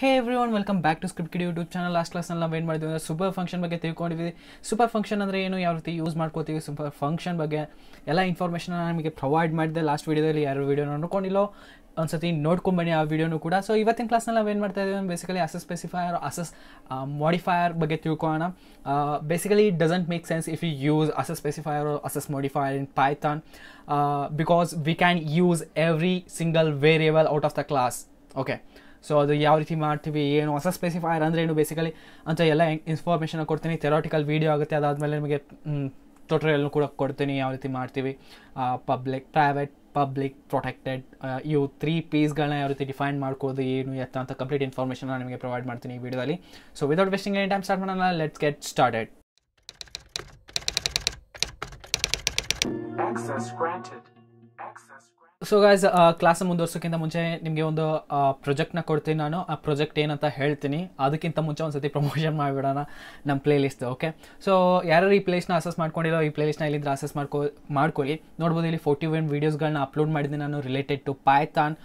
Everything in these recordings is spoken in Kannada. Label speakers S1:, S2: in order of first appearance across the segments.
S1: Hey everyone welcome back to script YouTube channel last ಕ್ಲಾಸ್ನಲ್ಲಿ ನಾವು ಏನು ಮಾಡಿದ್ವಿ ಅಂದರೆ ಸೂಪರ್ ಫಂಕ್ಷನ್ ಬಗ್ಗೆ ತಿಳ್ಕೊಂಡಿದ್ವಿ. ಸೂಪರ್ ಫಂಕ್ಷನ್ ಅಂದರೆ ಏನು? ಯಾವ ರೀತಿ ಯೂಸ್ ಮಾಡ್ಕೋತೀವಿ? ಸೂಪರ್ ಫಂಕ್ಷನ್ ಬಗ್ಗೆ ಎಲ್ಲ ಇನ್ಫಾರ್ಮೇಷನ್ ನಮಗೆ ಪ್ರೊವೈಡ್ ಮಾಡಿದೆ. ಲಾಸ್ಟ್ ವೀಡಿಯೋದಲ್ಲಿ ಯಾರು ವೀಡಿಯೋ ನೋಡ್ಕೊಂಡಿಲ್ಲೋ, ಒಂದ್ಸತಿ ನೋಡ್ಕೊಂಬನ್ನಿ ಆ ವಿಡಿಯೋನು ಕೂಡ. ಸೊ ಇವತ್ತಿನ ಕ್ಲಾಸ್ನಲ್ಲಿ ನಾವು ಏನು ಮಾಡ್ತಾ ಇದ್ದೀವಿ basically access specifier access modifier ಬಗ್ಗೆ ತಿಳ್ಕೊಳ್ಳೋಣ. Basically doesn't make sense if you use access specifier access modifier in Python because we can use every single variable out of the class okay so ಅದು ಯಾವ ರೀತಿ ಮಾಡ್ತೀವಿ, ಏನು ಹೊಸ ಸ್ಪೆಸಿಫೈರ್ ಅಂದರೆ ಏನು ಬೇಸಿಕಲಿ ಅಂತ ಎಲ್ಲ ಇನ್ಫಾರ್ಮೇಷನ್ ಕೊಡ್ತೀನಿ. ಥೆರಾಟಿಕಲ್ ವೀಡಿಯೋ ಆಗುತ್ತೆ, ಅದಾದಮೇಲೆ ನಿಮಗೆ ಟ್ಯೂಟೋರಿಯಲ್ನು ಕೂಡ ಕೊಡ್ತೀನಿ ಯಾವ ರೀತಿ ಮಾಡ್ತೀವಿ. ಪಬ್ಲಿಕ್ ಪ್ರೈವೇಟ್ ಪಬ್ಲಿಕ್ ಪ್ರೊಟೆಕ್ಟೆಡ್ ಇವು ತ್ರೀ ಪೀಸ್ಗಳನ್ನ ಯಾವ ರೀತಿ ಡಿಫೈನ್ ಮಾಡ್ಕೋದು ಏನು, ಎತ್ತ ಅಂತ ಕಂಪ್ಲೀಟ್ ಇನ್ಫಾರ್ಮೇಷನ್ ನಿಮಗೆ ಪ್ರೊವೈಡ್ ಮಾಡ್ತೀನಿ ಈ ವಿಡಿಯೋದಲ್ಲಿ so without wasting any time start ಮಾಡೋಣ. Let's get started so guys class ಮುಂದುವರ್ಸೋಕ್ಕಿಂತ ಮುಂಚೆ ನಿಮಗೆ ಒಂದು ಪ್ರೊಜೆಕ್ಟ್ನ ಕೊಡ್ತೀನಿ ನಾನು. ಆ ಪ್ರಾಜೆಕ್ಟ್ ಏನಂತ ಹೇಳ್ತೀನಿ. ಅದಕ್ಕಿಂತ ಮುಂಚೆ ಒಂದು ಸತಿ ಪ್ರಮೋಷನ್ ಮಾಡಿಬಿಡೋಣ ನಮ್ಮ ಪ್ಲೇ ಲಿಸ್ಟ್ ಓಕೆ ಸೊ ಯಾರು ಈ ಪ್ಲೇಸ್ನ ಅಸೆಸ್ ಮಾಡ್ಕೊಂಡಿರೋ, ಈ ಪ್ಲೇಲಿಸ್ಟ್ನ ಇಲ್ಲಿಂದ ಅಸೆಸ್ ಮಾಡ್ಕೊ, ಮಾಡ್ಕೊಳ್ಳಿ. ನೋಡ್ಬೋದು ಇಲ್ಲಿ ಫೋರ್ಟಿ ಒನ್ ವೀಡಿಯೋಸ್ಗಳನ್ನ ಅಪ್ಲೋಡ್ ಮಾಡಿದ್ದೀನಿ ನಾನು ರಿಲೇಟೆಡ್ ಟು ಪಾಯ್ತಾನ್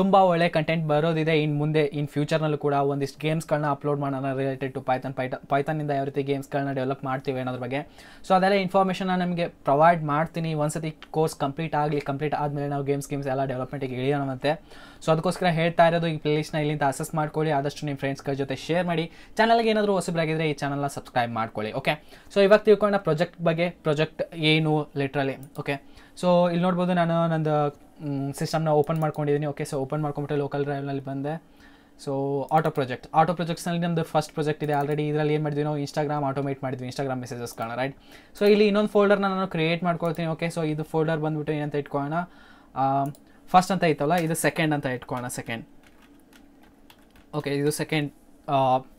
S1: ತುಂಬ ಒಳ್ಳೆ ಕಂಟೆಂಟ್ ಬರೋದಿದೆ. ಇನ್ನು ಮುಂದೆ, ಇನ್ ಫ್ಯೂಚರ್ನಲ್ಲೂ ಕೂಡ ಒಂದಿಷ್ಟು ಗೇಮ್ಸ್ಗಳನ್ನ ಅಪ್ಲೋಡ್ ಮಾಡೋಣ ರಿಲೇಟೆಡ್ ಟು ಪೈಥಾನ್ ಪೈಟ ಪಾಯ್ತಾನಿಂದ ಯಾವ ರೀತಿ ಗೇಮ್ಸ್ಗಳನ್ನ ಡೆವಲಪ್ ಮಾಡ್ತೀವಿ ಅನ್ನೋದ್ರ ಬಗ್ಗೆ. ಸೊ ಅದೆಲ್ಲ ಇನ್ಫಾರ್ಮೇಷನ್ನ ನಮಗೆ ಪ್ರೊವೈಡ್ ಮಾಡ್ತೀನಿ. ಒಂದ್ಸತಿ ಕೋರ್ಸ್ ಕಂಪ್ಲೀಟ್ ಆಗಲಿ ಕಂಪ್ಲೀಟ್ ಆದಮೇಲೆ ನಾವು ಗೇಮ್ಸ್ ಗೇಮ್ಸ್ ಎಲ್ಲ ಡೆವಲಪ್ಮೆಂಟಿಗೆ ಮತ್ತೆ. ಸೊ ಅದಕ್ಕೋಸ್ಕರ ಹೇಳ್ತಾ ಇರೋದು ಈ ಪ್ಲೇಲಿಸ್ಟ್ನ ಇಲ್ಲಿಂದ ಅಸೆಸ್ ಮಾಡ್ಕೊಳ್ಳಿ. ಆದಷ್ಟು ನಿಮ್ಮ ಫ್ರೆಂಡ್ಸ್ಗಳ ಜೊತೆ ಶೇರ್ ಮಾಡಿ. ಚಾನಲ್ಗೆ ಏನಾದರೂ ಹೊಸಬರಾಗಿದ್ದರೆ ಈ ಚಾನಲ್ನ ಸಬ್ಸ್ಕ್ರೈಬ್ ಮಾಡ್ಕೊಳ್ಳಿ ಓಕೆ ಸೊ ಇವಾಗ ತಿಳ್ಕೊಂಡ ಪ್ರಾಜೆಕ್ಟ್ ಬಗ್ಗೆ ಪ್ರಾಜೆಕ್ಟ್ ಏನು ಲಿಟ್ರಲಿ ಓಕೆ ಸೊ ಇಲ್ಲಿ ನೋಡ್ಬೋದು ನಾನು ನಂದು ಸಿಸ್ಟಮ್ನ ಓಪನ್ ಮಾಡ್ಕೊಂಡಿದ್ದೀನಿ ಓಕೆ ಸೊ ಓಪನ್ ಮಾಡ್ಕೊಂಬಿಟ್ಟು ಲೋಕಲ್ ಡ್ರೈವ್ನಲ್ಲಿ ಬಂದೆ. ಸೊ ಆಟೋ ಪ್ರಾಜೆಕ್ಟ್ ಆಟೋ ಪ್ರಾಜೆಕ್ಟ್ಸ್ನಲ್ಲಿ ನಮ್ಮದು ಫಸ್ಟ್ ಪ್ರಾಜೆಕ್ಟ್ ಇದೆ. ಆಲ್ರೆಡಿ ಇದರಲ್ಲಿ ಏನು ಮಾಡಿದ್ವಿ ನಾವು? ಇನ್ಸ್ಟಾಗ್ರಾಮ್ ಆಟೋಮೇಟ್ ಮಾಡಿದ್ವಿ ಇನ್ಸ್ಟಾಗ್ರಾಮ್ ಮೆಸೇಜಸ್ಗಳನ್ನ ರೈಟ್ ಸೊ ಇಲ್ಲಿ ಇನ್ನೊಂದು ಫೋಲ್ಡರ್ನ ನಾನು ಕ್ರಿಯೇಟ್ ಮಾಡ್ಕೊಳ್ತೀನಿ ಓಕೆ ಸೊ ಇದು ಫೋಲ್ಡರ್ ಬಂದುಬಿಟ್ಟು ಏನಂತ ಇಟ್ಕೊಳ್ಳೋಣ? ಫಸ್ಟ್ ಅಂತ ಇತ್ತಲ್ಲ ಇದು ಸೆಕೆಂಡ್ ಅಂತ ಇಟ್ಕೊಳ್ಳೋಣ ಸೆಕೆಂಡ್ ಓಕೆ ಇದು ಸೆಕೆಂಡ್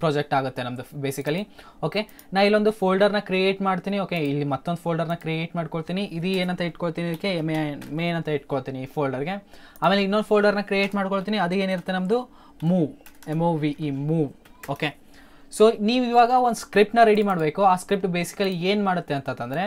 S1: ಪ್ರಾಜೆಕ್ಟ್ ಆಗುತ್ತೆ ನಮ್ಮದು ಬೇಸಿಕಲಿ ಓಕೆ ನಾ ಇಲ್ಲೊಂದು ಫೋಲ್ಡರ್ನ ಕ್ರಿಯೇಟ್ ಮಾಡ್ತೀನಿ ಓಕೆ ಇಲ್ಲಿ ಮತ್ತೊಂದು ಫೋಲ್ಡರ್ನ ಕ್ರಿಯೇಟ್ ಮಾಡ್ಕೊಳ್ತೀನಿ, ಇದು ಏನಂತ ಇಟ್ಕೊಳ್ತೀನಿ, ಇದಕ್ಕೆ ಮೇನ್ ಅಂತ ಇಟ್ಕೊಳ್ತೀನಿ ಈ ಫೋಲ್ಡರ್ಗೆ ಆಮೇಲೆ ಇನ್ನೊಂದು ಫೋಲ್ಡರ್ನ ಕ್ರಿಯೇಟ್ ಮಾಡ್ಕೊಳ್ತೀನಿ, ಅದು ಏನಿರುತ್ತೆ ನಮ್ಮದು move M O V E move okay so ನೀವು ಇವಾಗ ಒಂದು ಸ್ಕ್ರಿಪ್ಟ್ನ ರೆಡಿ ಮಾಡಬೇಕು, ಆ ಸ್ಕ್ರಿಪ್ಟ್ ಬೇಸಿಕಲಿ ಏನು ಮಾಡುತ್ತೆ ಅಂತಂದರೆ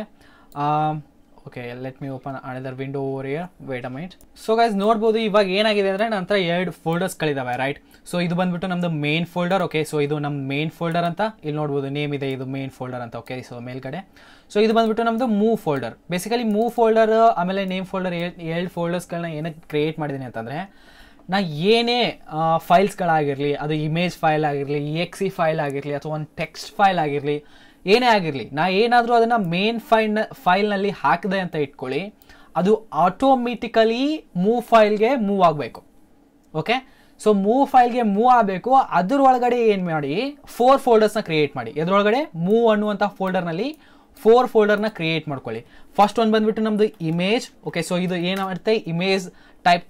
S1: okay let me open another window over year wait a might so guys ನೋಡ್ಬೋದು ಇವಾಗ ಏನಾಗಿದೆ ಅಂದರೆ ನನ್ನ ಹತ್ರ ಎರಡು ಫೋಲ್ಡರ್ಸ್ಗಳಿದ್ದಾವೆ ರೈಟ್ ಸೊ ಇದು ಬಂದ್ಬಿಟ್ಟು ನಮ್ಮದು ಮೇನ್ ಫೋಲ್ಡರ್ ಓಕೆ ಸೊ ಇದು ನಮ್ಮ ಮೇನ್ ಫೋಲ್ಡರ್ ಅಂತ ಇಲ್ಲಿ ನೋಡ್ಬೋದು ನೇಮ್ ಇದೆ, ಇದು ಮೇನ್ ಫೋಲ್ಡರ್ ಅಂತ ಓಕೆ ಸೊ ಮೇಲ್ಗಡೆ. ಸೊ ಇದು ಬಂದ್ಬಿಟ್ಟು ನಮ್ಮದು move folder basically move folder ಆಮೇಲೆ ನೇಮ್ ಫೋಲ್ಡರ್ ಎರಡು ಫೋಲ್ಡರ್ಸ್ಗಳನ್ನ ಏನಕ್ಕೆ ಕ್ರಿಯೇಟ್ ಮಾಡಿದ್ದೀನಿ ಅಂತಂದರೆ, ನಾ ಏನೇ ಫೈಲ್ಸ್ಗಳಾಗಿರಲಿ ಅದು ಇಮೇಜ್ ಫೈಲ್ ಆಗಿರಲಿ ಎಕ್ಸಿ ಫೈಲ್ ಆಗಿರಲಿ, ಅಥವಾ ಒಂದು ಟೆಕ್ಸ್ಟ್ ಫೈಲ್ ಆಗಿರಲಿ ಏನೇ ಆಗಿರಲಿ, ನಾ ಏನಾದರೂ ಅದನ್ನು ಮೇನ್ ಫೈಲ್ ಫೈಲ್ನಲ್ಲಿ ಹಾಕಿದೆ ಅಂತ ಇಟ್ಕೊಳ್ಳಿ, ಅದು ಆಟೋಮೆಟಿಕಲಿ ಮೂವ್ ಫೈಲ್ಗೆ ಮೂವ್ ಆಗಬೇಕು. ಓಕೆ ಸೊ ಮೂವ್ ಫೈಲ್ಗೆ ಮೂವ್ ಆಗಬೇಕು ಅದ್ರ ಒಳಗಡೆ ಏನು ಮಾಡಿ ಫೋರ್ ಫೋಲ್ಡರ್ಸ್ನ ಕ್ರಿಯೇಟ್ ಮಾಡಿ. ಇದರೊಳಗಡೆ ಮೂವ್ ಅನ್ನುವಂಥ ಫೋಲ್ಡರ್ನಲ್ಲಿ ಫೋರ್ ಫೋಲ್ಡರ್ನ ಕ್ರಿಯೇಟ್ ಮಾಡ್ಕೊಳ್ಳಿ. ಫಸ್ಟ್ ಒಂದು ಬಂದುಬಿಟ್ಟು ನಮ್ಮದು ಇಮೇಜ್ ಓಕೆ ಸೊ ಇದು ಏನು ಮಾಡುತ್ತೆ ಇಮೇಜ್ ಟೈಪ್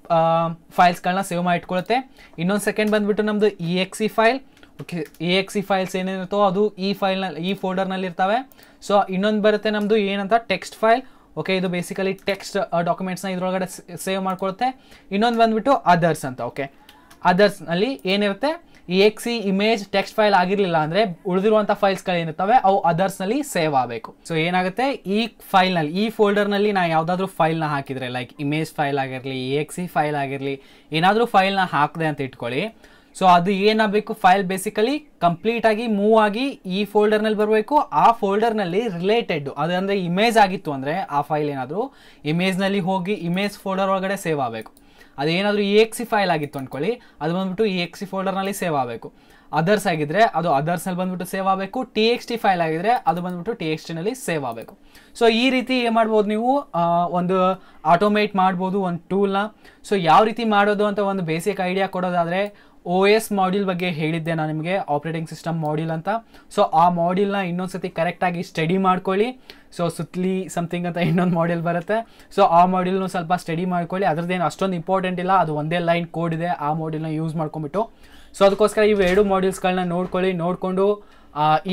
S1: ಫೈಲ್ಸ್ಗಳನ್ನ ಸೇವ್ ಮಾಡಿ ಇಟ್ಕೊಳ್ಳುತ್ತೆ. ಇನ್ನೊಂದು ಸೆಕೆಂಡ್ ಬಂದ್ಬಿಟ್ಟು ನಮ್ಮದು E exe file okay a exe files ಏನೇನಿರುತ್ತೋ ಅದು ಈ ಫೈಲ್ನಲ್ಲಿ ಈ ಫೋಲ್ಡರ್ನಲ್ಲಿ ಇರ್ತವೆ. ಸೊ ಇನ್ನೊಂದು ಬರುತ್ತೆ ನಮ್ಮದು ಏನಂತ? ಟೆಕ್ಸ್ಟ್ ಫೈಲ್ ಓಕೆ ಇದು ಬೇಸಿಕಲಿ ಟೆಕ್ಸ್ಟ್ ಡಾಕ್ಯುಮೆಂಟ್ಸ್ನ ಇದರೊಳಗಡೆ ಸೇವ್ ಮಾಡ್ಕೊಳುತ್ತೆ. ಇನ್ನೊಂದು ಬಂದ್ಬಿಟ್ಟು ಅದರ್ಸ್ ಅಂತ ಓಕೆ ಅದರ್ಸ್ನಲ್ಲಿ ಏನಿರುತ್ತೆ? ಈ ಎಕ್ಸಿ ಇಮೇಜ್ ಟೆಕ್ಸ್ಟ್ ಫೈಲ್ ಆಗಿರಲಿಲ್ಲ ಅಂದರೆ ಉಳಿದಿರುವಂಥ ಫೈಲ್ಸ್ಗಳು ಏನಿರ್ತವೆ? ಅವು ಅದರ್ಸ್ನಲ್ಲಿ ಸೇವ್ ಆಗಬೇಕು. ಸೊ ಏನಾಗುತ್ತೆ? ಈ ಫೈಲ್ನಲ್ಲಿ ಈ ಫೋಲ್ಡರ್ನಲ್ಲಿ ನಾನು ಯಾವುದಾದ್ರೂ ಫೈಲ್ನ ಹಾಕಿದರೆ ಲೈಕ್ ಇಮೇಜ್ ಫೈಲ್ ಆಗಿರಲಿ ಎಕ್ಸಿ ಫೈಲ್ ಆಗಿರಲಿ, ಏನಾದರೂ ಫೈಲ್ನ ಹಾಕಿದೆ ಅಂತ ಇಟ್ಕೊಳ್ಳಿ. ಸೊ ಅದು ಏನಾಗಬೇಕು? ಫೈಲ್ ಬೇಸಿಕಲಿ ಕಂಪ್ಲೀಟಾಗಿ ಮೂವ್ ಆಗಿ ಈ ಫೋಲ್ಡರ್ನಲ್ಲಿ ಬರಬೇಕು. ಆ ಫೋಲ್ಡರ್ನಲ್ಲಿ ರಿಲೇಟೆಡ್ ಅದು ಅಂದರೆ ಇಮೇಜ್ ಆಗಿತ್ತು ಅಂದರೆ ಆ ಫೈಲ್ ಏನಾದರೂ ಇಮೇಜ್ನಲ್ಲಿ ಹೋಗಿ ಇಮೇಜ್ ಫೋಲ್ಡರ್ ಒಳಗಡೆ ಸೇವ್ ಆಗಬೇಕು. ಅದೇನಾದರೂ ಇ ಎಕ್ಸಿ ಫೈಲ್ ಆಗಿತ್ತು ಅಂದ್ಕೊಳ್ಳಿ ಅದು ಬಂದ್ಬಿಟ್ಟು ಇ ಎಕ್ಸಿ ಫೋಲ್ಡರ್ನಲ್ಲಿ ಸೇವ್ ಆಗಬೇಕು. ಅದರ್ಸ್ ಆಗಿದ್ರೆ ಅದು ಅದರ್ಸ್ನಲ್ಲಿ ಬಂದ್ಬಿಟ್ಟು ಸೇವ್ ಆಗಬೇಕು. ಟಿ ಎಕ್ಸ್ ಟಿ ಫೈಲ್ ಆಗಿದ್ರೆ ಅದು ಬಂದ್ಬಿಟ್ಟು ಟಿ ಎಕ್ಸ್ ಟಿನಲ್ಲಿ ಸೇವ್ ಆಗಬೇಕು. ಸೊ ಈ ರೀತಿ ಏನು ಮಾಡ್ಬೋದು ನೀವು? ಒಂದು ಆಟೋಮೇಟ್ ಮಾಡ್ಬೋದು, ಒಂದು ಟೂಲ್ನ ಸೊ ಯಾವ ರೀತಿ ಮಾಡೋದು ಅಂತ ಒಂದು ಬೇಸಿಕ್ ಐಡಿಯಾ ಕೊಡೋದಾದರೆ ಓ ಎಸ್ ಮಾಡ್ಯೂಲ್ ಬಗ್ಗೆ ಹೇಳಿದ್ದೆ ನಾನು ನಿಮಗೆ ಆಪ್ರೇಟಿಂಗ್ ಸಿಸ್ಟಮ್ ಮಾಡ್ಯೂಲ್ ಅಂತ. ಸೊ ಆ ಮಾಡ್ಯೂಲ್ನ ಇನ್ನೊಂದು ಸತಿ ಕರೆಕ್ಟಾಗಿ ಸ್ಟಡಿ ಮಾಡ್ಕೊಳ್ಳಿ. ಸೊ ಸುತ್ತಲಿ ಸಮಥಿಂಗ್ ಅಂತ ಇನ್ನೊಂದು ಮಾಡ್ಯೂಲ್ ಬರುತ್ತೆ. ಸೊ ಆ ಮಾಡ್ಯೂಲ್ನು ಸ್ವಲ್ಪ ಸ್ಟಡಿ ಮಾಡ್ಕೊಳ್ಳಿ. ಅದ್ರದ್ದೇನು ಅಷ್ಟೊಂದು ಇಂಪಾರ್ಟೆಂಟ್ ಇಲ್ಲ. ಅದು ಒಂದೇ ಲೈನ್ ಕೋಡ್ ಇದೆ. ಆ ಮಾಡ್ಯೂಲ್ನ ಯೂಸ್ ಮಾಡ್ಕೊಂಬಿಟ್ಟು ಸೊ ಅದಕ್ಕೋಸ್ಕರ ಇವು ಎರಡು ಮಾಡ್ಯೂಲ್ಸ್ಗಳನ್ನ ನೋಡ್ಕೊಳ್ಳಿ. ನೋಡಿಕೊಂಡು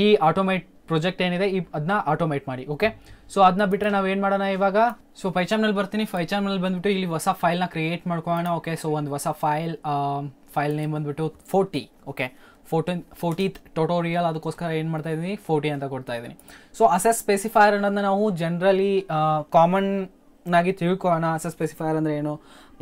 S1: ಈ ಆಟೋಮೇಟ್ ಪ್ರಾಜೆಕ್ಟ್ ಏನಿದೆ, ಈ ಅದನ್ನ ಆಟೋಮೇಟ್ ಮಾಡಿ. ಓಕೆ ಸೊ ಅದನ್ನ ಬಿಟ್ಟರೆ ನಾವು ಏನು ಮಾಡೋಣ ಇವಾಗ? ಸೊ ಫೈಚಾಮ್ನಲ್ಲಿ ಬರ್ತೀನಿ. ಫೈಚಾಮ್ನಲ್ಲಿ ಬಂದ್ಬಿಟ್ಟು ಇಲ್ಲಿ ಹೊಸ ಫೈಲ್ನ ಕ್ರಿಯೇಟ್ ಮಾಡ್ಕೊಳ್ಳೋಣ. ಓಕೆ ಸೊ ಒಂದು ಹೊಸ ಫೈಲ್ ಫೈಲ್ ನೇಮ್ ಬಂದ್ಬಿಟ್ಟು forty okay fourteen fourteenth tutorial ಅದಕ್ಕೋಸ್ಕರ ಏನು ಮಾಡ್ತಾ ಇದ್ದೀನಿ? ಫೋರ್ಟಿ ಅಂತ ಕೊಡ್ತಾ ಇದ್ದೀನಿ. ಸೊ ಅಸೆಸ್ ಸ್ಪೆಸಿಫೈಯರ್ ಅನ್ನೋದನ್ನ ನಾವು ಜನರಲಿ ಕಾಮನ್ ಆಗಿ ತಿಳ್ಕೊಳ್ಳೋಣ. ಅಸೆಸ್ ಸ್ಪೆಸಿಫೈಯರ್ ಅಂದರೆ ಏನು?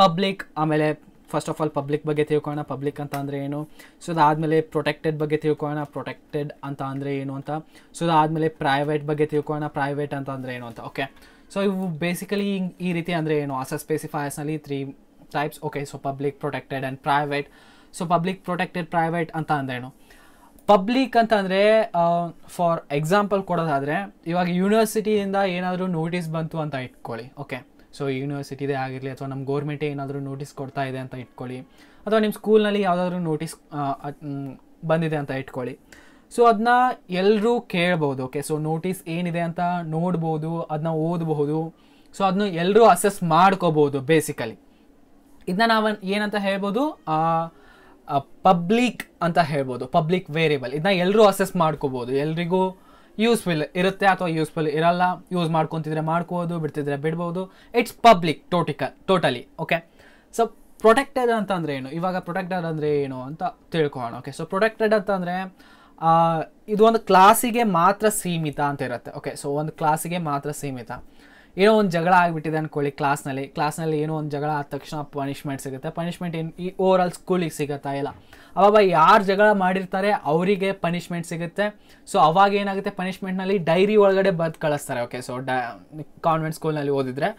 S1: ಪಬ್ಲಿಕ್ ಆಮೇಲೆ ಫಸ್ಟ್ ಆಫ್ ಆಲ್ ಪಬ್ಲಿಕ್ ಬಗ್ಗೆ ತಿಳ್ಕೊಳ್ಳೋಣ. ಪಬ್ಲಿಕ್ ಅಂತ ಅಂದರೆ ಏನು? ಸೊ ಅದಾದಮೇಲೆ ಪ್ರೊಟೆಕ್ಟೆಡ್ ಬಗ್ಗೆ ತಿಳ್ಕೊಳ್ಳೋಣ. ಪ್ರೊಟೆಕ್ಟೆಡ್ ಅಂತ ಅಂದರೆ ಏನು ಅಂತ? ಸೊ ಅದಾದಮೇಲೆ ಪ್ರೈವೇಟ್ ಬಗ್ಗೆ ತಿಳ್ಕೊಳ್ಳೋಣ. ಪ್ರೈವೇಟ್ ಅಂತ ಅಂದರೆ ಏನು ಅಂತ ಓಕೆ ಸೊ ಇವು ಬೇಸಿಕಲಿ ಈ ರೀತಿ ಅಂದರೆ ಏನು? Access ಸ್ಪೆಸಿಫೈಯರ್ಸ್ನಲ್ಲಿ three types okay so public protected and private so public protected private ಅಂತ ಅಂದ್ರೇನು? ಪಬ್ಲಿಕ್ ಅಂತ ಅಂದರೆ ಫಾರ್ ಎಕ್ಸಾಂಪಲ್ ಕೊಡೋದಾದರೆ, ಇವಾಗ ಯೂನಿವರ್ಸಿಟಿಯಿಂದ ಏನಾದರೂ ನೋಟಿಸ್ ಬಂತು ಅಂತ ಇಟ್ಕೊಳ್ಳಿ ಓಕೆ ಸೊ ಯೂನಿವರ್ಸಿಟಿದೇ ಆಗಿರಲಿ ಅಥವಾ ನಮ್ಮ ಗೌರ್ಮೆಂಟೇ ಏನಾದರೂ ನೋಟಿಸ್ ಕೊಡ್ತಾ ಇದೆ ಅಂತ ಇಟ್ಕೊಳ್ಳಿ, ಅಥವಾ ನಿಮ್ಮ ಸ್ಕೂಲ್ನಲ್ಲಿ ಯಾವುದಾದ್ರೂ ನೋಟಿಸ್ ಬಂದಿದೆ ಅಂತ ಇಟ್ಕೊಳ್ಳಿ. ಸೊ ಅದನ್ನ ಎಲ್ಲರೂ ಕೇಳ್ಬೋದು ಓಕೆ ಸೊ ನೋಟಿಸ್ ಏನಿದೆ ಅಂತ ನೋಡ್ಬೋದು ಅದನ್ನ ಓದಬಹುದು. ಸೊ ಅದನ್ನ ಎಲ್ಲರೂ ಅಸೆಸ್ ಮಾಡ್ಕೋಬೋದು ಬೇಸಿಕಲಿ ಇದನ್ನ ನಾವು ಏನಂತ ಹೇಳ್ಬೋದು? ಪಬ್ಲಿಕ್ ಅಂತ ಹೇಳ್ಬೋದು. ಪಬ್ಲಿಕ್ ವೇರಿಯಬಲ್ ಇದನ್ನ ಎಲ್ಲರೂ ಅಸೆಸ್ ಮಾಡ್ಕೋಬೋದು. ಎಲ್ರಿಗೂ ಯೂಸ್ಫುಲ್ ಇರುತ್ತೆ ಅಥವಾ ಯೂಸ್ಫುಲ್ ಇರಲ್ಲ. ಯೂಸ್ ಮಾಡ್ಕೊತಿದ್ರೆ ಮಾಡ್ಕೋಬೋದು, ಬಿಡ್ತಿದ್ರೆ ಬಿಡ್ಬೋದು. ಇಟ್ಸ್ ಪಬ್ಲಿಕ್ ಟೋಟಿಕ ಟೋಟಲಿ ಓಕೆ ಸೊ ಪ್ರೊಟೆಕ್ಟೆಡ್ ಅಂತ ಅಂದರೆ ಏನು? ಇವಾಗ ಪ್ರೊಟೆಕ್ಟೆಡ್ ಅಂದರೆ ಏನು ಅಂತ ತಿಳ್ಕೊಳ್ಳೋಣ ಓಕೆ ಸೊ ಪ್ರೊಟೆಕ್ಟೆಡ್ ಅಂತ ಅಂದ್ರೆ ಇದು ಒಂದು ಕ್ಲಾಸಿಗೆ ಮಾತ್ರ ಸೀಮಿತ ಅಂತ ಇರುತ್ತೆ ಓಕೆ ಸೊ ಒಂದು ಕ್ಲಾಸಿಗೆ ಮಾತ್ರ ಸೀಮಿತ. ಏನೋ ಒಂದು ಜಗಳ ಆಗಿಬಿಟ್ಟಿದೆ ಅಂದ್ಕೊಳ್ಳಿ ಕ್ಲಾಸ್ನಲ್ಲಿ ಕ್ಲಾಸ್ನಲ್ಲಿ ಏನೋ ಒಂದು ಜಗಳ ಆದ ತಕ್ಷಣ ಪನಿಷ್ಮೆಂಟ್ ಸಿಗುತ್ತೆ. ಪನಿಷ್ಮೆಂಟ್ ಏನು ಈ ಓವರ್ ಆಲ್ ಸ್ಕೂಲಿಗೆ ಸಿಗುತ್ತಾ ಇಲ್ಲ. ಅವಾಗ ಯಾರು ಜಗಳ ಮಾಡಿರ್ತಾರೆ ಅವರಿಗೆ ಪನಿಷ್ಮೆಂಟ್ ಸಿಗುತ್ತೆ. ಸೊ ಅವಾಗ ಏನಾಗುತ್ತೆ? ಪನಿಷ್ಮೆಂಟ್ನಲ್ಲಿ ಡೈರಿ ಒಳಗಡೆ ಬರೆದು ಕಳಿಸ್ತಾರೆ. ಓಕೆ ಸೊ ಡ ಕಾನ್ವೆಂಟ್ ಸ್ಕೂಲ್ನಲ್ಲಿ ಓದಿದರೆ.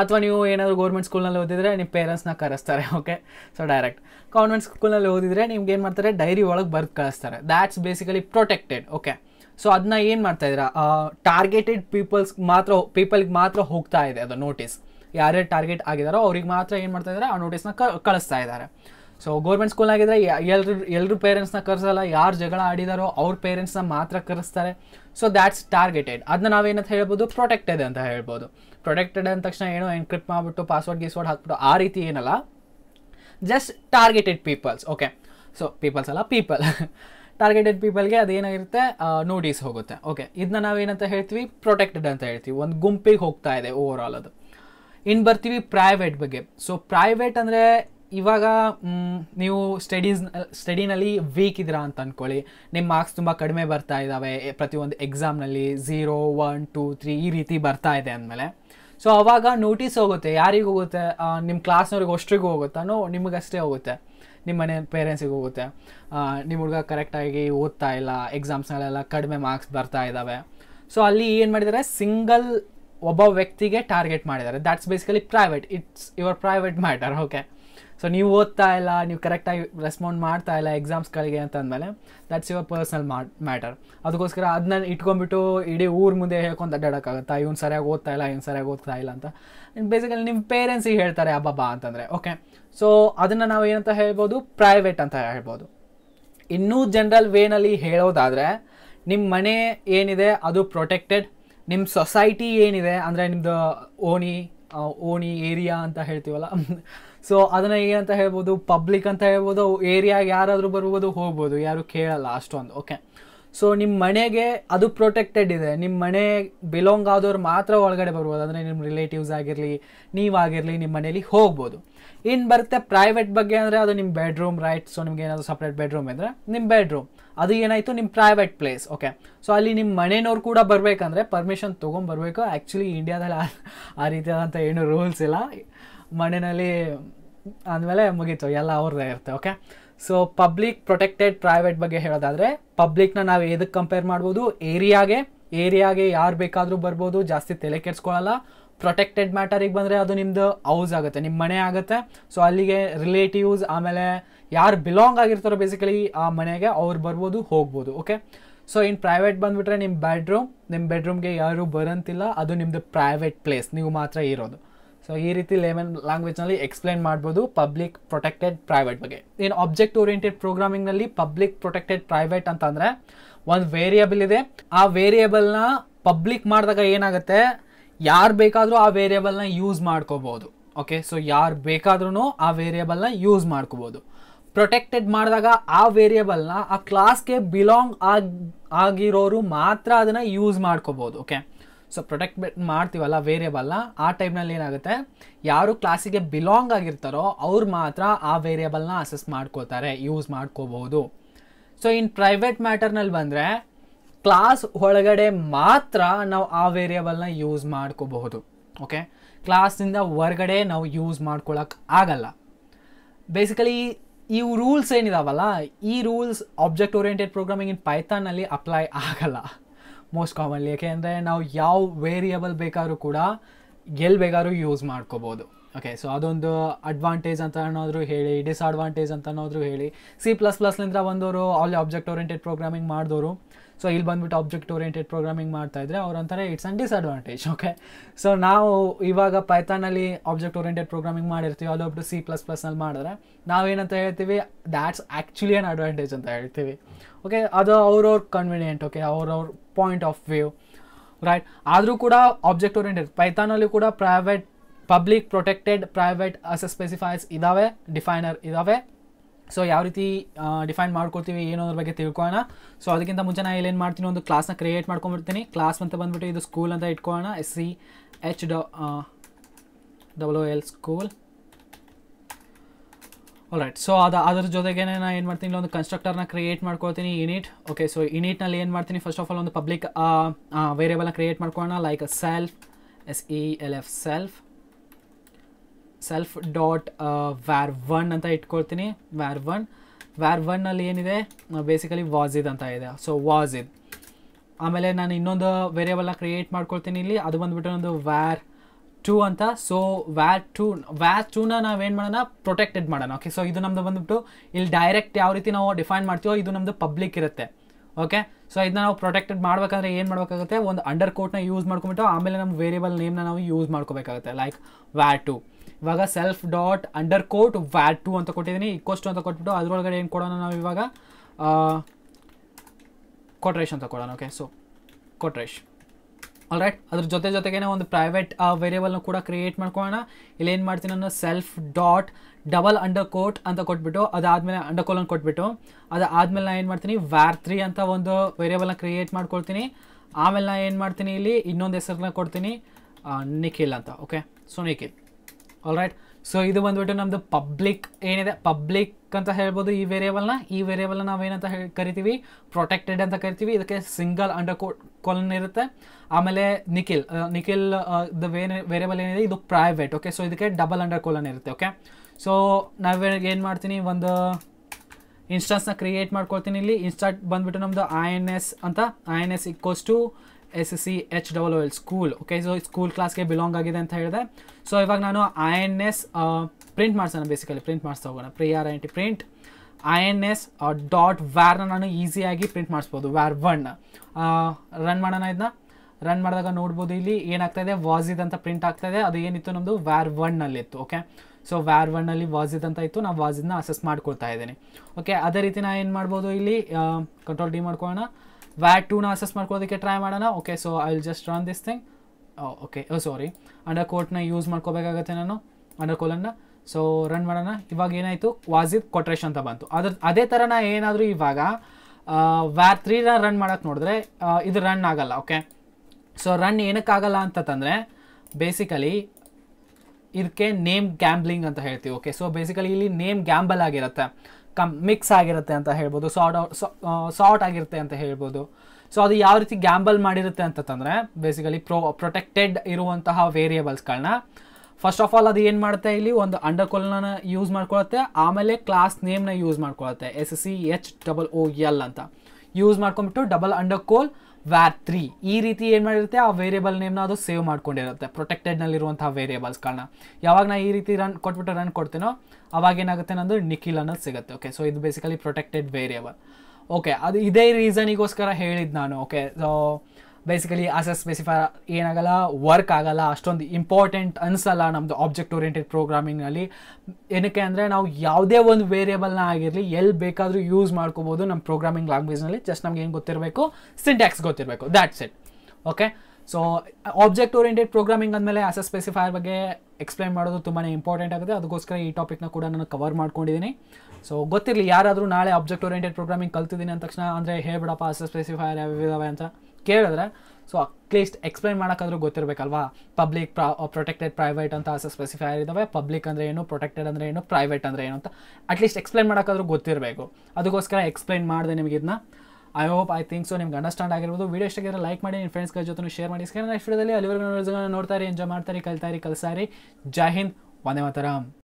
S1: ಅಥವಾ ನೀವು ಏನಾದರೂ ಗೌರ್ಮೆಂಟ್ ಸ್ಕೂಲ್ನಲ್ಲಿ ಓದಿದರೆ ನಿಮ್ಮ ಪೇರೆಂಟ್ಸ್ನ ಕರೆಸ್ತಾರೆ. ಓಕೆ ಸೊ ಡೈರೆಕ್ಟ್ ಕಾನ್ವೆಂಟ್ ಸ್ಕೂಲ್ನಲ್ಲಿ ಓದಿದ್ರೆ ನಿಮ್ಗೆ ಏನು ಮಾಡ್ತಾರೆ? ಡೈರಿ ಒಳಗೆ ಬರೆದು ಕಳಿಸ್ತಾರೆ. That's basically protected okay so ಅದನ್ನ ಏನು ಮಾಡ್ತಾ ಇದ್ದೀರಾ? ಟಾರ್ಗೆಟೆಡ್ ಪೀಪಲ್ಸ್ ಮಾತ್ರ ಪೀಪಲ್ಗೆ ಮಾತ್ರ ಹೋಗ್ತಾ ಇದೆ ಅದು ನೋಟಿಸ್ ಯಾರ್ಯಾರು ಟಾರ್ಗೆಟ್ ಆಗಿದಾರೋ ಅವ್ರಿಗೆ ಮಾತ್ರ ಏನು ಮಾಡ್ತಾ ಇದ್ದಾರೆ? ಆ ನೋಟಿಸ್ನ ಕಳಿಸ್ತಾ ಇದ್ದಾರೆ. ಸೊ ಗೌರ್ಮೆಂಟ್ ಸ್ಕೂಲ್ನಾಗಿದ್ದರೆ ಎಲ್ಲರೂ ಎಲ್ಲರೂ ಪೇರೆಂಟ್ಸ್ನ ಕರೆಸಲ್ಲ. ಯಾರು ಜಗಳ ಆಡಿದಾರೋ ಅವ್ರ ಪೇರೆಂಟ್ಸ್ನ ಮಾತ್ರ ಕರೆಸ್ತಾರೆ. ಸೊ ದ್ಯಾಟ್ಸ್ ಟಾರ್ಗೆಟೆಡ್ ಅದನ್ನ ನಾವೇನಂತ ಹೇಳ್ಬೋದು? ಪ್ರೊಟೆಕ್ಟೆಡ್ ಅಂತ ಹೇಳ್ಬೋದು. ಪ್ರೊಟೆಕ್ಟೆಡ್ ಅಂದ ತಕ್ಷಣ ಏನೋ ಎನ್ಕ್ರಿಪ್ಟ್ ಮಾಡಿಬಿಟ್ಟು ಪಾಸ್ವರ್ಡ್ ಗೀಸ್ವರ್ಡ್ ಹಾಕ್ಬಿಟ್ಟು ಆ ರೀತಿ ಏನಲ್ಲ? Just targeted peoples okay so peoples ಅಲ್ಲ ಪೀಪಲ್ ಟಾರ್ಗೆಟೆಡ್ ಪೀಪಲ್ಗೆ ಅದೇನಾಗಿರುತ್ತೆ? ನೋಟಿಸ್ ಹೋಗುತ್ತೆ. ಓಕೆ ಇದನ್ನ ನಾವೇನಂತ ಹೇಳ್ತೀವಿ? ಪ್ರೊಟೆಕ್ಟೆಡ್ ಅಂತ ಹೇಳ್ತೀವಿ. ಒಂದು ಗುಂಪಿಗೆ ಹೋಗ್ತಾ ಇದೆ ಓವರ್ ಆಲ್ ಅದು. ಇನ್ನು ಬರ್ತೀವಿ ಪ್ರೈವೇಟ್ ಬಗ್ಗೆ. ಸೊ ಪ್ರೈವೇಟ್ ಅಂದರೆ ಇವಾಗ ನೀವು ಸ್ಟಡೀಸ್ ಸ್ಟಡಿನಲ್ಲಿ ವೀಕ್ ಇದ್ದೀರಾ ಅಂತ ಅಂದ್ಕೊಳ್ಳಿ ನಿಮ್ಮ ಮಾರ್ಕ್ಸ್ ತುಂಬ ಕಡಿಮೆ ಬರ್ತಾ ಇದ್ದಾವೆ ಪ್ರತಿಯೊಂದು ಎಕ್ಸಾಮ್ನಲ್ಲಿ ಝೀರೋ ಒನ್ ಟೂ ತ್ರೀ ಈ ರೀತಿ ಬರ್ತಾ ಇದೆ ಅಂದಮೇಲೆ. ಸೊ ಅವಾಗ ನೋಟಿಸ್ ಹೋಗುತ್ತೆ. ಯಾರಿಗೆ ಹೋಗುತ್ತೆ? ನಿಮ್ಮ ಕ್ಲಾಸ್ನವ್ರಿಗೆ ಅಷ್ಟ್ರಿಗೂ ಹೋಗುತ್ತಾನೋ ನಿಮಗಷ್ಟೇ ಹೋಗುತ್ತೆ. ನಿಮ್ಮ ಮನೆ ಪೇರೆಂಟ್ಸಿಗೆ ಹೋಗುತ್ತೆ. ನಿಮ್ಮ ಹುಡುಗ ಕರೆಕ್ಟಾಗಿ ಓದ್ತಾ ಇಲ್ಲ. ಎಕ್ಸಾಮ್ಸ್ಗಳೆಲ್ಲ ಕಡಿಮೆ ಮಾರ್ಕ್ಸ್ ಬರ್ತಾ ಇದ್ದಾವೆ ಸೊ ಅಲ್ಲಿ ಏನು ಮಾಡಿದ್ದಾರೆ ಸಿಂಗಲ್ ಒಬ್ಬ ವ್ಯಕ್ತಿಗೆ ಟಾರ್ಗೆಟ್ ಮಾಡಿದ್ದಾರೆ that's basically private it's your private matter okay so ನೀವು ಓದ್ತಾ ಇಲ್ಲ, ನೀವು ಕರೆಕ್ಟಾಗಿ ರೆಸ್ಪಾಂಡ್ ಮಾಡ್ತಾ ಇಲ್ಲ ಎಕ್ಸಾಮ್ಸ್ಗಳಿಗೆ ಅಂತ ಅಂದಮೇಲೆ ದ್ಯಾಟ್ಸ್ ಯುವರ್ ಪರ್ಸ್ನಲ್ ಮ್ಯಾಟರ್ ಅದಕ್ಕೋಸ್ಕರ ಅದನ್ನ ಇಟ್ಕೊಂಡ್ಬಿಟ್ಟು ಇಡೀ ಊರ ಮುಂದೆ ಹೇಳ್ಕೊಂಡು ಅಡ್ಡಾಡೋಕ್ಕಾಗುತ್ತಾ? ಇವ್ನು ಸರಿಯಾಗಿ ಓದ್ತಾ ಇಲ್ಲ, ಇವ್ನು ಸರಿಯಾಗಿ ಓದ್ತಾ ಇಲ್ಲ ಅಂತ. ಬೇಸಿಕಲಿ ನಿಮ್ಮ ಪೇರೆಂಟ್ಸಿಗೆ ಹೇಳ್ತಾರೆ, ಅಬ್ಬಬ್ಬಾ, ಅಂತಂದರೆ. ಓಕೆ ಸೊ ಅದನ್ನು ನಾವು ಏನಂತ ಹೇಳ್ಬೋದು? ಪ್ರೈವೇಟ್ ಅಂತ ಹೇಳ್ಬೋದು. ಇನ್ನೂ ಜನರಲ್ ವೇನಲ್ಲಿ ಹೇಳೋದಾದರೆ ನಿಮ್ಮ ಮನೆ ಏನಿದೆ, ಅದು ಪ್ರೊಟೆಕ್ಟೆಡ್ ನಿಮ್ಮ ಸೊಸೈಟಿ ಏನಿದೆ, ಅಂದರೆ ನಿಮ್ಮದು ಓಣಿ ಓಣಿ ಏರಿಯಾ ಅಂತ ಹೇಳ್ತೀವಲ್ಲ? ಸೊ ಅದನ್ನು ಏನಂತ ಹೇಳ್ಬೋದು? ಪಬ್ಲಿಕ್ ಅಂತ ಹೇಳ್ಬೋದು? ಏರಿಯಾಗೆ ಯಾರಾದರೂ ಬರ್ಬೋದು? ಹೋಗ್ಬೋದು. ಯಾರು ಕೇಳಲ್ಲ ಅಷ್ಟೊಂದು. ಓಕೆ ಸೊ ನಿಮ್ಮ ಮನೆಗೆ ಅದು ಪ್ರೊಟೆಕ್ಟೆಡ್ ಇದೆ. ನಿಮ್ಮ ಮನೆ ಬಿಲಾಂಗ್ ಆದವ್ರು ಮಾತ್ರ ಒಳಗಡೆ ಬರ್ಬೋದು. ಅಂದರೆ ನಿಮ್ಮ ರಿಲೇಟಿವ್ಸ್ ಆಗಿರಲಿ ನೀವಾಗಿರಲಿ ನಿಮ್ಮ ಮನೇಲಿ ಹೋಗ್ಬೋದು. ಇನ್ನು ಬರುತ್ತೆ ಪ್ರೈವೇಟ್ ಬಗ್ಗೆ ಅಂದರೆ ಅದು ನಿಮ್ಮ ಬೆಡ್ರೂಮ್ ರೈಟ್ ಸೊ ನಿಮ್ಗೆ ಏನಾದರೂ ಸಪ್ರೇಟ್ ಬೆಡ್ರೂಮ್ ಇದ್ದರೆ ನಿಮ್ಮ ಬೆಡ್ರೂಮ್ ಅದು ಏನಾಯಿತು? ನಿಮ್ಮ ಪ್ರೈವೇಟ್ ಪ್ಲೇಸ್ ಓಕೆ ಸೊ ಅಲ್ಲಿ ನಿಮ್ಮ ಮನೆಯವ್ರು ಕೂಡ ಬರಬೇಕಂದ್ರೆ ಪರ್ಮಿಷನ್ ತೊಗೊಂಬರ್ಬೇಕು ಆ್ಯಕ್ಚುಲಿ ಇಂಡಿಯಾದಲ್ಲಿ ಆ ರೀತಿಯಾದಂಥ ಏನು ರೂಲ್ಸ್ ಇಲ್ಲ. ಮನೆಯಲ್ಲಿ ಅಂದಮೇಲೆ ಮುಗೀತು, ಎಲ್ಲ ಅವ್ರದ್ದೇ ಇರುತ್ತೆ okay so public protected private ಬಗ್ಗೆ ಹೇಳೋದಾದರೆ ಪಬ್ಲಿಕ್ನ ನಾವು ಎದಕ್ಕೆ ಕಂಪೇರ್ ಮಾಡ್ಬೋದು? ಏರಿಯಾಗೆ ಏರಿಯಾಗೆ ಯಾರು ಬೇಕಾದರೂ ಬರ್ಬೋದು, ಜಾಸ್ತಿ ತಲೆ ಕೆಡ್ಸ್ಕೊಳ್ಳಲ್ಲ ಪ್ರೊಟೆಕ್ಟೆಡ್ ಮ್ಯಾಟರಿಗೆ ಬಂದರೆ ಅದು ನಿಮ್ಮದು ಹೌಸ್ ಆಗುತ್ತೆ ನಿಮ್ಮ ಮನೆ ಆಗುತ್ತೆ. ಸೊ ಅಲ್ಲಿಗೆ ರಿಲೇಟಿವ್ಸ್ ಆಮೇಲೆ ಯಾರು ಬಿಲಾಂಗ್ ಆಗಿರ್ತಾರೋ ಬೇಸಿಕಲಿ ಆ ಮನೆಗೆ ಅವ್ರು ಬರ್ಬೋದು, ಹೋಗ್ಬೋದು ಓಕೆ ಸೊ ಇನ್ನು ಪ್ರೈವೇಟ್ ಬಂದುಬಿಟ್ರೆ ನಿಮ್ಮ ಬೆಡ್ರೂಮ್ ನಿಮ್ಮ ಬೆಡ್ರೂಮ್ಗೆ ಯಾರೂ ಬರಂತಿಲ್ಲ, ಅದು ನಿಮ್ಮದು ಪ್ರೈವೇಟ್ ಪ್ಲೇಸ್ ನೀವು ಮಾತ್ರ ಇರೋದು. ಸೊ ಈ ರೀತಿ ಲೆಮನ್ ಲ್ಯಾಂಗ್ವೇಜ್ನಲ್ಲಿ ಎಕ್ಸ್ಪ್ಲೇನ್ ಮಾಡ್ಬೋದು ಪಬ್ಲಿಕ್ ಪ್ರೊಟೆಕ್ಟೆಡ್ ಪ್ರೈವೇಟ್ ಬಗ್ಗೆ. ಇನ್ನು ಆಬ್ಜೆಕ್ಟ್ ಓರಿಯೆಂಟೆಡ್ ಪ್ರೋಗ್ರಾಮಿಂಗ್ನಲ್ಲಿ ಪಬ್ಲಿಕ್ ಪ್ರೊಟೆಕ್ಟೆಡ್ ಪ್ರೈವೇಟ್ ಅಂತಂದರೆ ಒಂದು ವೇರಿಯಬಲ್ ಇದೆ. ಆ ವೇರಿಯಬಲ್ನ ಪಬ್ಲಿಕ್ ಮಾಡಿದಾಗ ಏನಾಗುತ್ತೆ? ಯಾರು ಬೇಕಾದರೂ ಆ ವೇರಿಯಬಲ್ನ ಯೂಸ್ ಮಾಡ್ಕೋಬೋದು. ಓಕೆ ಸೊ ಯಾರು ಬೇಕಾದ್ರೂ ಆ ವೇರಿಯಬಲ್ನ ಯೂಸ್ ಮಾಡ್ಕೋಬೋದು. ಪ್ರೊಟೆಕ್ಟೆಡ್ ಮಾಡಿದಾಗ ಆ ವೇರಿಯಬಲ್ನ ಆ ಕ್ಲಾಸ್ಗೆ ಬಿಲಾಂಗ್ ಆಗಿ, ಆಗಿರೋರು ಮಾತ್ರ ಅದನ್ನು ಯೂಸ್ ಮಾಡ್ಕೋಬೋದು. ಓಕೆ ಸೊ ಪ್ರೊಟೆಕ್ಟ್ ಮಾಡ್ತೀವಲ್ಲ ವೇರಿಯಬಲ್ನ ಆ ಟೈಮ್ನಲ್ಲಿ ಏನಾಗುತ್ತೆ? ಯಾರು ಕ್ಲಾಸಿಗೆ ಬಿಲಾಂಗ್ ಆಗಿರ್ತಾರೋ, ಅವ್ರು ಮಾತ್ರ ಆ ವೇರಿಯಬಲ್ನ ಅಸೆಸ್ ಮಾಡ್ಕೋತಾರೆ ಯೂಸ್ ಮಾಡ್ಕೋಬಹುದು. ಸೊ ಇನ್ ಪ್ರೈವೇಟ್ ಮ್ಯಾಟರ್ನಲ್ಲಿ ಬಂದರೆ ಕ್ಲಾಸ್ ಒಳಗಡೆ ಮಾತ್ರ ನಾವು ಆ ವೇರಿಯಬಲ್ನ ಯೂಸ್ ಮಾಡ್ಕೋಬಹುದು. ಓಕೆ ಕ್ಲಾಸಿಂದ ಹೊರಗಡೆ ನಾವು ಯೂಸ್ ಮಾಡ್ಕೊಳಕ್ಕೆ ಆಗಲ್ಲ. ಬೇಸಿಕಲಿ ಈ ರೂಲ್ಸ್ ಏನಿದಾವಲ್ಲ, ಈ rules object oriented programming in ಪೈಥಾನಲ್ಲಿ apply ಆಗಲ್ಲ. ಮೋಸ್ಟ್ ಕಾಮನ್ಲಿ ಯಾಕೆಂದರೆ ನಾವು ಯಾವ ವೇರಿಯಬಲ್ ಬೇಕಾದ್ರೂ ಕೂಡ ಎಲ್ಲಿ ಬೇಕಾದ್ರೂ ಯೂಸ್ ಮಾಡ್ಕೋಬೋದು. ಓಕೆ ಸೊ ಅದೊಂದು ಅಡ್ವಾಂಟೇಜ್ ಅಂತ ಅನ್ನೋದ್ರು ಹೇಳಿ ಡಿಸ್ಅಡ್ವಾಂಟೇಜ್ ಅಂತ ಅನ್ನೋದ್ರು ಹೇಳಿ. ಸಿ ಪ್ಲಸ್ ಪ್ಲಸ್ಲಿಂದ ಬಂದವರು, ಅಲ್ಲಿ ಆಬ್ಜೆಕ್ಟ್ ಓರಿಯೆಂಟೆಡ್ ಪ್ರೋಗ್ರಾಮಿಂಗ್ ಮಾಡಿದವರು ಸೊ ಇಲ್ಲಿ ಬಂದ್ಬಿಟ್ಟು ಆಬ್ಜೆಕ್ಟ್ ಓರಿಯೆಂಟೆಡ್ ಪ್ರೋಗ್ರಾಮಿಂಗ್ ಮಾಡ್ತಾ ಇದ್ರೆ ಅವ್ರು ಅಂತಾರೆ it's an disadvantage okay so ನಾವು ಇವಾಗ ಪೈಥಾನಲ್ಲಿ ಆಬ್ಜೆಕ್ಟ್ ಓರಿಯೆಂಟೆಡ್ ಪ್ರೋಗ್ರಾಮಿಂಗ್ ಮಾಡಿರ್ತೀವಿ ಹೋಗ್ಬಿಟ್ಟು ಸಿ ಪ್ಲಸ್ ಪ್ಲಸ್ನಲ್ಲಿ ಮಾಡಿದ್ರೆ. ನಾವೇನಂತ ಹೇಳ್ತೀವಿ ದ್ಯಾಟ್ಸ್ ಆ್ಯಕ್ಚುಲಿ ಅನ್ ಅಡ್ವಾಂಟೇಜ್ ಅಂತ ಹೇಳ್ತೀವಿ. ಓಕೆ ಅದು ಅವ್ರವ್ರ ಕನ್ವೀನಿಯೆಂಟ್ ಓಕೆ ಅವ್ರವ್ರ ಪಾಯಿಂಟ್ ಆಫ್ ವ್ಯೂ ರೈಟ್ ಆದರೂ ಕೂಡ ಆಬ್ಜೆಕ್ಟ್ ಓರಿಯೆಂಟೆಡ್ ಪೈಥಾನಲ್ಲಿ ಕೂಡ private public protected private access specifiers ಇದ್ದಾವೆ ಡಿಫೈನರ್ ಇದ್ದಾವೆ ಸೊ ಯಾವ ರೀತಿ ಡಿಫೈನ್ ಮಾಡ್ಕೊಳ್ತೀವಿ ಏನು ಅದ್ರ ಬಗ್ಗೆ ತಿಳ್ಕೊಳ್ಳೋಣ ಸೊ ಅದಕ್ಕಿಂತ ಮುಂಚೆ ನಾನು ಇಲ್ಲೇನು ಮಾಡ್ತೀನಿ, ಒಂದು ಕ್ಲಾಸ್ನ ಕ್ರಿಯೇಟ್ ಮಾಡ್ಕೊಂಡ್ಬಿಡ್ತೀನಿ. ಕ್ಲಾಸ್ ಅಂತ ಬಂದುಬಿಟ್ಟು ಇದು ಸ್ಕೂಲ್ ಅಂತ ಇಟ್ಕೊಳ್ಳೋಣ S C H W L school right so ಅದು, ಅದ್ರ ಜೊತೆಗೆ ನಾನು ಏನು ಮಾಡ್ತೀನಿ ಒಂದು ಕನ್ಸ್ಟ್ರಕ್ಟರ್ನ ಕ್ರಿಯೇಟ್ ಮಾಡ್ಕೊಳ್ತೀನಿ ಯೂನಿಟ್ ಓಕೆ ಸೊ ಯೂನಿಟ್ನಲ್ಲಿ ಏನು ಮಾಡ್ತೀನಿ ಫಸ್ಟ್ ಆಫ್ ಆಲ್ ಒಂದು ಪಬ್ಲಿಕ್ ವೇರಿಯೇಬಲ್ನ ಕ್ರಿಯೇಟ್ ಮಾಡ್ಕೊಳ್ಳೋಣ like self S E L F self self dot var one ಅಂತ ಇಟ್ಕೊಳ್ತೀನಿ. ವ್ಯಾರ್ ಒನ್ ವ್ಯಾರ್ ಒನ್ನಲ್ಲಿ ಏನಿದೆ? ಬೇಸಿಕಲಿ ವಾಜಿದ್ ಅಂತ ಇದೆ. ಸೊ ವಾಜಿದ್ ಆಮೇಲೆ ನಾನು ಇನ್ನೊಂದು ವೇರಿಯೇಬಲ್ನ ಕ್ರಿಯೇಟ್ ಮಾಡ್ಕೊಳ್ತೀನಿ ಇಲ್ಲಿ. ಅದು ಬಂದ್ಬಿಟ್ಟು ಒಂದು ವ್ಯಾರ್ ಟೂ ಅಂತ. ಸೊ ವ್ಯಾರ್ ಟೂ ವ್ಯಾರ್ ಟೂನ ನಾವೇನು ಮಾಡೋಣ? ಪ್ರೊಟೆಕ್ಟೆಡ್ ಮಾಡೋಣ. ಓಕೆ ಸೊ ಇದು ನಮ್ಮದು ಬಂದ್ಬಿಟ್ಟು ಇಲ್ಲಿ ಡೈರೆಕ್ಟ್ ಯಾವ ರೀತಿ ನಾವು ಡಿಫೈನ್ ಮಾಡ್ತೀವೋ ಇದು ನಮ್ಮದು ಪಬ್ಲಿಕ್ ಇರುತ್ತೆ. ಓಕೆ ಸೊ ಇದನ್ನ ನಾವು ಪ್ರೊಟೆಕ್ಟೆಡ್ ಮಾಡಬೇಕಂದ್ರೆ ಏನು ಮಾಡಬೇಕಾಗುತ್ತೆ? ಒಂದು ಅಂಡರ್ ಕೋಟ್ನ ಯೂಸ್ ಮಾಡ್ಕೊಂಬಿಟ್ಟು ಆಮೇಲೆ ನಮ್ಮ ವೇರಿಯಬಲ್ ನೇಮ್ನ ನಾವು ಯೂಸ್ ಮಾಡ್ಕೋಬೇಕಾಗುತ್ತೆ. ಲೈಕ್ ವ್ಯಾರ್ ಟು ಇವಾಗ self dot underscore var two ಅಂತ ಕೊಟ್ಟಿದ್ದೀನಿ. ಇಕ್ವಷ್ಟು ಅಂತ ಕೊಟ್ಬಿಟ್ಟು ಅದರೊಳಗಡೆ ಏನು ಕೊಡೋಣ ನಾವು ಇವಾಗ? ಕೊಟ್ರೇಶ್ ಅಂತ ಕೊಡೋಣ okay so Kotresh all right ಅದ್ರ ಜೊತೆ ಜೊತೆಗೇನೆ ಒಂದು ಪ್ರೈವೇಟ್ ವೇರಿಯೇಬಲ್ನ ಕೂಡ ಕ್ರಿಯೇಟ್ ಮಾಡ್ಕೊಳ್ಳೋಣ. ಇಲ್ಲಿ ಏನು ಮಾಡ್ತೀನಿ ನಾನು? Self dot double under coat ಅಂತ ಕೊಟ್ಬಿಟ್ಟು, ಅದಾದಮೇಲೆ ಅಂಡರ್ ಕೋಲನ್ ಕೊಟ್ಬಿಟ್ಟು, ಅದಾದಮೇಲೆ ನಾನು ಏನು ಮಾಡ್ತೀನಿ? ವ್ಯಾರ್ ತ್ರೀ ಅಂತ ಒಂದು ವೇರಿಯೇಬಲ್ನ ಕ್ರಿಯೇಟ್ ಮಾಡ್ಕೊಳ್ತೀನಿ. ಆಮೇಲೆ ನಾನು ಏನು ಮಾಡ್ತೀನಿ ಇಲ್ಲಿ? ಇನ್ನೊಂದು ಹೆಸರನ್ನ ಕೊಡ್ತೀನಿ. ನಿಖಿಲ್ ಅಂತ okay so Nikhil. All right so ಇದು ಬಂದ್ಬಿಟ್ಟು ನಮ್ಮದು ಪಬ್ಲಿಕ್ ಏನಿದೆ? ಪಬ್ಲಿಕ್ ಅಂತ ಹೇಳ್ಬೋದು ಈ ವೇರಿಯೇಬಲ್ನ ಈ ವೇರಿಯೇಬಲ್ನ ನಾವೇನಂತ ಹೇಳಿ ಕರಿತೀವಿ? ಪ್ರೊಟೆಕ್ಟೆಡ್ ಅಂತ ಕರಿತೀವಿ. ಇದಕ್ಕೆ ಸಿಂಗಲ್ ಅಂಡರ್ ಕೋಟ್ ಕೊಲನ್ ಇರುತ್ತೆ. ಆಮೇಲೆ ನಿಖಿಲ್ ನಿಖಿಲ್ ದ ವೇರಿಯೇಬಲ್ ಏನಿದೆ? ಇದು ಪ್ರೈವೇಟ್ ಓಕೆ ಸೊ ಇದಕ್ಕೆ ಡಬಲ್ ಅಂಡರ್ ಕೋಲನ್ ಇರುತ್ತೆ. ಓಕೆ ಸೊ ನಾವು ಏನು ಮಾಡ್ತೀನಿ? ಒಂದು ಇನ್ಸ್ಟಾನ್ಸ್ನ ಕ್ರಿಯೇಟ್ ಮಾಡ್ಕೊಳ್ತೀನಿ ಇಲ್ಲಿ. ಇನ್ಸ್ಟಾಟ್ ಬಂದ್ಬಿಟ್ಟು ನಮ್ಮದು ಐ ಎನ್ ಎಸ್ ಅಂತ. I N S equals to S C H double L school okay so school ಕ್ಲಾಸ್ಗೆ ಬಿಲಾಂಗ್ ಆಗಿದೆ ಅಂತ ಹೇಳಿದೆ. ಸೊ ಇವಾಗ ನಾನು ಐ ಎನ್ ಎಸ್ ಪ್ರಿಂಟ್ ಮಾಡ್ಸೋಣ ಬೇಸಿಕಲಿ ಪ್ರಿಂಟ್ ಮಾಡಿಸ್ತಾ ಹೋಗೋಣ. P R I T print I N S dot ವ್ಯಾರ್ನ ನಾನು ಈಸಿಯಾಗಿ ಪ್ರಿಂಟ್ ಮಾಡಿಸ್ಬೋದು. ವ್ಯಾರ್ ಒನ್ ರನ್ ಮಾಡೋಣ ಇದನ್ನ ರನ್ ಮಾಡಿದಾಗ ನೋಡ್ಬೋದು ಇಲ್ಲಿ ಏನಾಗ್ತಾಯಿದೆ ವಾಜಿದ್ ಅಂತ ಪ್ರಿಂಟ್ ಆಗ್ತಾಯಿದೆ ಅದು ಏನಿತ್ತು ನಮ್ಮದು ವ್ಯಾರ್ ಒನ್ನಲ್ಲಿ ಇತ್ತು ಓಕೆ ಸೊ ವ್ಯಾರ್ ಒನ್ನಲ್ಲಿ ವಾಜಿದ್ ಅಂತ ಇತ್ತು. ನಾವು ವಾಜಿದ್ನ ಅಸೆಸ್ ಮಾಡ್ಕೊಳ್ತಾ ಇದ್ದೀನಿ. ಓಕೆ ಅದೇ ರೀತಿ ನಾನು ಏನು ಮಾಡ್ಬೋದು ಇಲ್ಲಿ? ಕಂಟ್ರೋಲ್ ಡಿ ಮಾಡ್ಕೊಳ್ಳೋಣ. ವ್ಯಾಟ್ ಟೂನ ಅಸೆಸ್ ಮಾಡ್ಕೊಳ್ಳೋದಕ್ಕೆ ಟ್ರೈ ಮಾಡೋಣ? Okay so I will just run this thing okay sorry under ಕೋಟ್ನ ಯೂಸ್ ಮಾಡ್ಕೋಬೇಕಾಗತ್ತೆ ನಾನು. ಅಂಡರ್ ಕೋಲನ್ನ ಸೊ ರನ್ ಮಾಡೋಣ. ಇವಾಗ ಏನಾಯಿತು? ವಾಜಿದ್ ಕೊಟ್ರೇಶ್ ಅಂತ ಬಂತು. ಅದ್ರ, ಅದೇ ಥರ ನಾ ಏನಾದರೂ ಇವಾಗ ವ್ಯಾರ್ ತ್ರೀನ ರನ್ ಮಾಡೋಕ್ಕೆ ನೋಡಿದ್ರೆ ಇದು ರನ್ ಆಗಲ್ಲ ಓಕೆ ಸೊ ರನ್ ಏನಕ್ಕಾಗಲ್ಲ ಅಂತಂದರೆ ಬೇಸಿಕಲಿ ಇದಕ್ಕೆ ನೇಮ್ ಗ್ಯಾಂಬ್ಲಿಂಗ್ ಅಂತ ಹೇಳ್ತೀವಿ ಓಕೆ ಸೊ ಬೇಸಿಕಲಿ ಇಲ್ಲಿ ನೇಮ್ ಗ್ಯಾಂಬಲ್ ಆಗಿರುತ್ತೆ. ಕಮ್ ಮಿಕ್ಸ್ ಆಗಿರುತ್ತೆ ಅಂತ ಹೇಳ್ಬೋದು ಸಾರ್ಟ್ ಸಾಟ್ ಆಗಿರುತ್ತೆ ಅಂತ ಹೇಳ್ಬೋದು. ಸೊ ಅದು ಯಾವ ರೀತಿ ಗ್ಯಾಂಬಲ್ ಮಾಡಿರುತ್ತೆ ಅಂತಂದರೆ ಬೇಸಿಕಲಿ ಪ್ರೊ ಪ್ರೊಟೆಕ್ಟೆಡ್ ಇರುವಂತಹ ವೇರಿಯೇಬಲ್ಸ್ಗಳನ್ನ ಫಸ್ಟ್ ಆಫ್ ಆಲ್ ಅದು ಏನು ಮಾಡುತ್ತೆ ಇಲ್ಲಿ? ಒಂದು ಅಂಡರ್ ಕೋಲ್ನ ಯೂಸ್ ಮಾಡ್ಕೊಳತ್ತೆ, ಆಮೇಲೆ ಕ್ಲಾಸ್ ನೇಮ್ನ use ಮಾಡ್ಕೊಳತ್ತೆ S C H double O L ಅಂತ. ಯೂಸ್ ಮಾಡ್ಕೊಂಬಿಟ್ಟು double underscore var three ಈ ರೀತಿ ಏನು ಮಾಡಿರುತ್ತೆ? ಆ ವೇರಿಯಬಲ್ ನೇಮ್ನ ಅದು ಸೇವ್ ಮಾಡ್ಕೊಂಡಿರುತ್ತೆ. ಪ್ರೊಟೆಕ್ಟೆಡ್ನಲ್ಲಿರುವಂಥ ವೇರಿಯಬಲ್ಸ್ಗಳನ್ನ ಯಾವಾಗ ನಾ ಈ ರೀತಿ ರನ್ ಕೊಟ್ಬಿಟ್ಟು ರನ್ ಕೊಡ್ತೀನೋ, ಅವಾಗ ಏನಾಗುತ್ತೆ? ನಂದು ನಿಖಿಲ್ ಅನ್ನೋದು ಸಿಗುತ್ತೆ ಓಕೆ ಸೊ ಇದು ಬೇಸಿಕಲಿ ಪ್ರೊಟೆಕ್ಟೆಡ್ ವೇರಿಯಬಲ್ ಓಕೆ ಅದು ಇದೇ ರೀಸನಿಗೋಸ್ಕರ ಹೇಳಿದ್ದು ನಾನು okay so basically access specifier ಏನಾಗಲ್ಲ ವರ್ಕ್ ಆಗಲ್ಲ, ಅಷ್ಟೊಂದು ಇಂಪಾರ್ಟೆಂಟ್ ಅನ್ಸಲ್ಲ ನಮ್ಮದು ಆಬ್ಜೆಕ್ಟ್ ಓರಿಯೆಂಟೆಡ್ ಪ್ರೋಗ್ರಾಮಿಂಗ್ನಲ್ಲಿ ಏನಕ್ಕೆ ಅಂದರೆ, ನಾವು ಯಾವುದೇ ಒಂದು ವೇರಿಯೇಬಲ್ನ ಆಗಿರಲಿ, ಎಲ್ಲಿ ಬೇಕಾದರೂ ಯೂಸ್ ಮಾಡ್ಕೋಬೋದು ನಮ್ಮ ಪ್ರೋಗ್ರಾಮಿಂಗ್ ಲ್ಯಾಂಗ್ವೇಜ್ನಲ್ಲಿ ಜಸ್ಟ್ ನಮ್ಗೆ ಏನು ಗೊತ್ತಿರಬೇಕು? ಸಿಂಟ್ಯಾಕ್ಸ್ ಗೊತ್ತಿರಬೇಕು. That's it okay so object oriented programming ಅಂದಮೇಲೆ ಆಸ್ ಎ ಸ್ಪೆಸಿಫೈರ್ ಬಗ್ಗೆ ಎಕ್ಸ್ಪ್ಲೈನ್ ಮಾಡೋದು ತುಂಬಾ ಇಂಪಾರ್ಟೆಂಟ್ ಆಗುತ್ತೆ. ಅದಕ್ಕೋಸ್ಕರ ಈ ಟಾಪಿಕ್ನ ಕೂಡ ನಾನು ಕವರ್ ಮಾಡ್ಕೊಂಡಿದ್ದೀನಿ ಸೊ ಗೊತ್ತಿರಲಿ, ಯಾರಾದರೂ ನಾಳೆ ಆಬ್ಜೆಕ್ಟ್ ಓರಿಯೆಂಟೆಡ್ ಪ್ರೋಗ್ರಾಮಿಂಗ್ ಕಲ್ತಿದ್ದೀನಿ ಅಂದ ತಕ್ಷಣ, ಅಂದರೆ ಹೇಳ್ಬಿಡಪ್ಪ ಆಸ್ ಎ ಸ್ಪೆಸಿಫೈರ್ ಯಾವ್ಯಾವ ಅಂತ. ಕೇಳಿದ್ರೆ ಸೊ ಅಟ್ಲೀಸ್ಟ್ ಎಕ್ಸ್ಪ್ಲೈನ್ ಮಾಡೋಕ್ಕಾದ್ರೂ ಗೊತ್ತಿರಬೇಕಲ್ವಾ? ಪಬ್ಲಿಕ್ ಪ್ರಾ ಪ್ರೊಟೆಕ್ಟೆಡ್ ಪ್ರೈವೇಟ್ ಅಂತ ಸ್ಪೆಸಿಫೈರ್ ಇದಾವೆ ಪಬ್ಲಿಕ್ ಅಂದರೆ ಏನು ಪ್ರೊಟೆಕ್ಟೆಡ್ ಅಂದರೆ ಏನು ಪ್ರೈವೇಟ್ ಅಂದರೆ ಏನು ಅಂತ ಅಟ್ಲೀಸ್ಟ್ ಎಕ್ಸ್ಪ್ಲೈನ್ ಮಾಡೋಕ್ಕಾದ್ರೂ ಗೊತ್ತಿರಬೇಕು. ಅದಕ್ಕೋಸ್ಕರ ಎಕ್ಸ್ಪ್ಲೈನ್ ಮಾಡಿದೆ ನಿಮಗೆ ಇದನ್ನ I hope I think so ನಿಮ್ಗೆ ಅಂಡರ್ಸ್ಟ್ಯಾಂಡ್ ಆಗಿರ್ಬೋದು. ವಿಡಿಯೋ ಇಷ್ಟಾಗಿದ್ರೆ ಲೈಕ್ ಮಾಡಿ ನಿಮ್ಮ ಫ್ರೆಂಡ್ಸ್ಗಳ ಜೊತೆ ಶೇರ್ ಮಾಡಿ. ನೆಕ್ಸ್ಟ್ ವಿಡಿಯೋದಲ್ಲಿ ಅಲ್ಲಿವರೆಗೂ ನೋಡ್ತಾರೆ ಎಂಜಾಯ್ ಮಾಡ್ತಾರೆ, ಕಲ್ತಾರಿ, ಕಲಿಸಾರಿ. ಜೈ ಹಿಂದ್, ವಂದೇ ಮಾತರಂ.